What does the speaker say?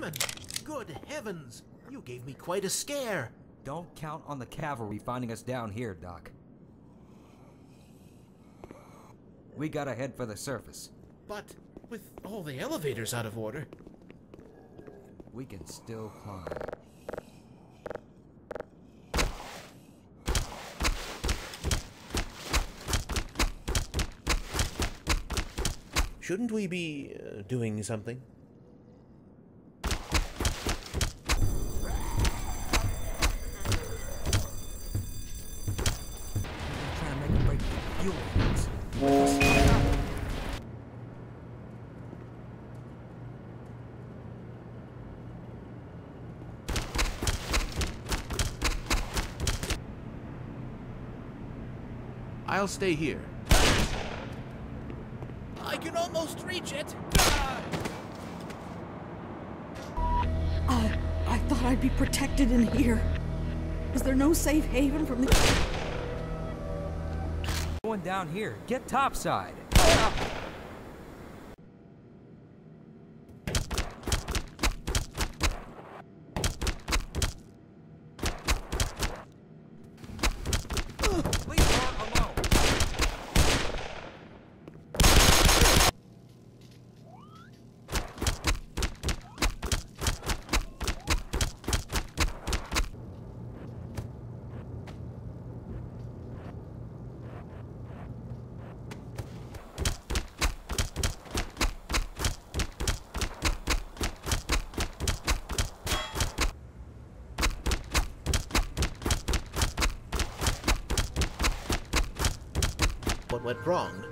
women! Good heavens! You gave me quite a scare. Don't count on the cavalry finding us down here, Doc. We gotta head for the surface. But with all the elevators out of order, We can still climb. shouldn't we be uh, doing something? I'll stay here. I can almost reach it! I, I thought I'd be protected in here. Is there no safe haven from the... Going down here. Get topside. What went wrong?